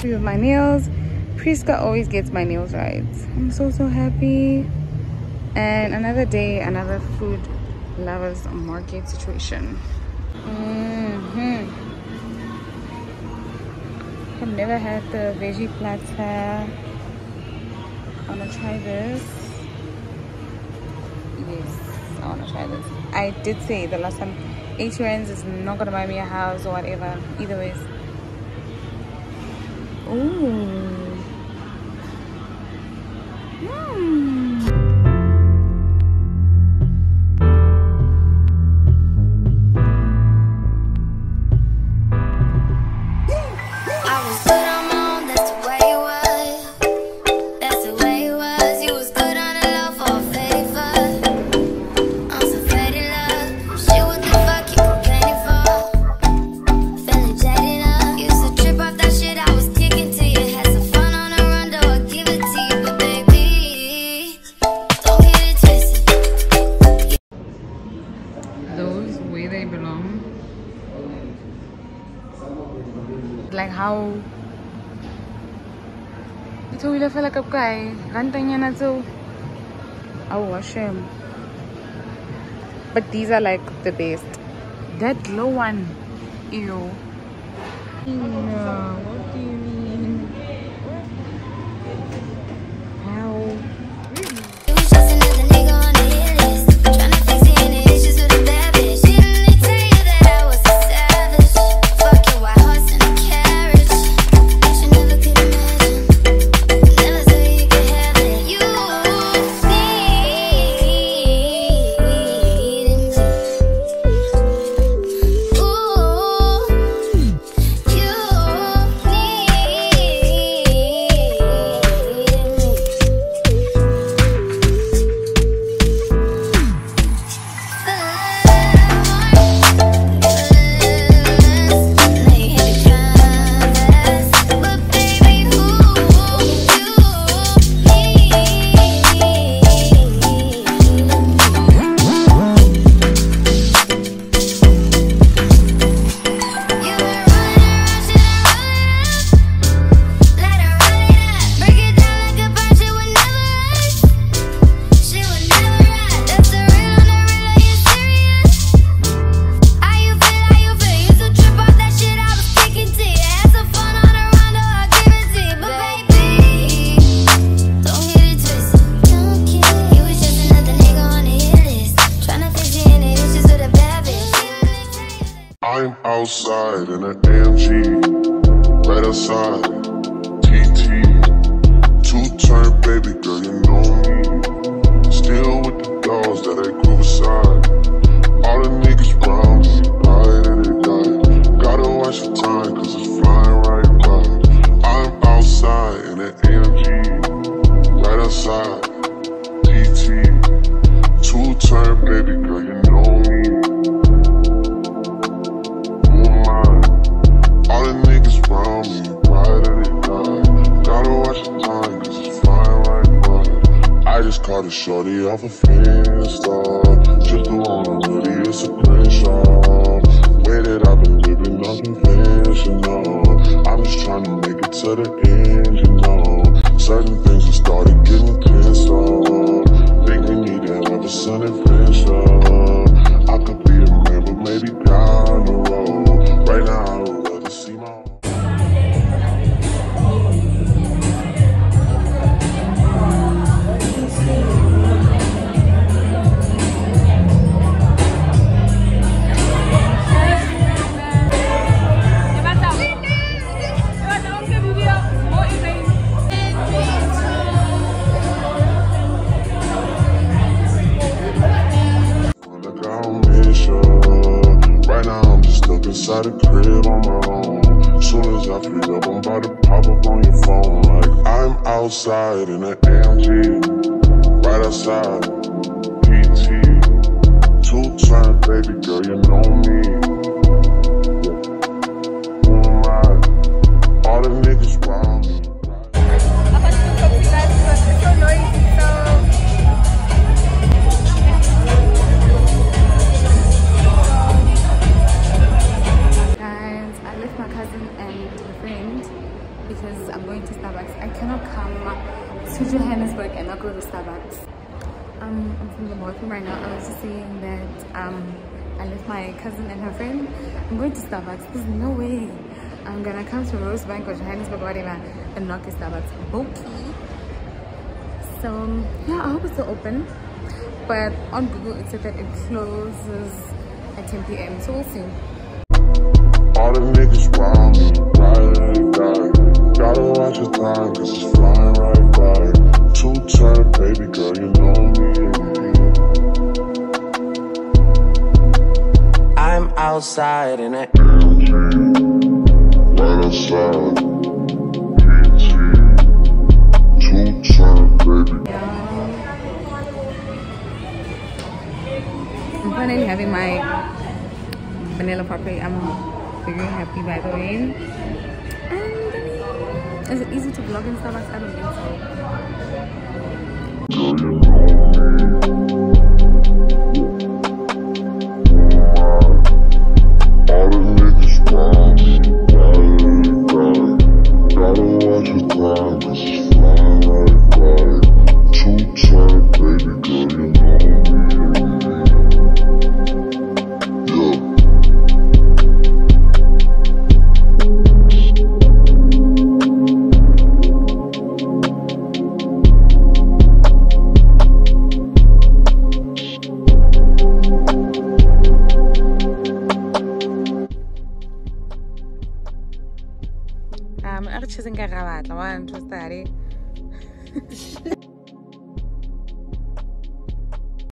happy with my nails Priska always gets my nails right. I'm so so happy. And another day another food lovers market situation. Mm -hmm. I've never had the veggie platter. I wanna try this? Yes I wanna try this. I did say the last time 80 rands is not gonna buy me a house or whatever. Either ways Oh. Like how? Ito wala fela kap kay rantanya na to oh shame. But these are like the best. That low one. Ew what do you mean outside in an AMG, right outside, Caught a shorty off a Finsta Just the one I'm really, it's a crenshaw Way that I've been living unconventional I'm just trying to make it to the end, you know. Certain things my own. Soon as I free up, I'm about to pop up on your phone. Like I'm outside in an AMG, right outside. PT, two turn, baby girl, you know me. From the bathroom right now. I was just saying that um, I left my cousin and her friend. I'm going to Starbucks. There's no way I'm gonna come to Rosebank or Johannesburg whatever and knock at Starbucks. Bokey. So yeah, I hope it's still open. But on Google it said that it closes at 10 p.m. So we'll see. All niggas me, riding. Gotta watch your time, cause it's flying right by. Outside in it. Right outside. PT. Two turn, baby. I'm finally having my vanilla frappe. I'm very happy by the way. And is it easy to vlog in Starbucks? I don't think so. Um, I'm choosing Karabatla. One, two, three.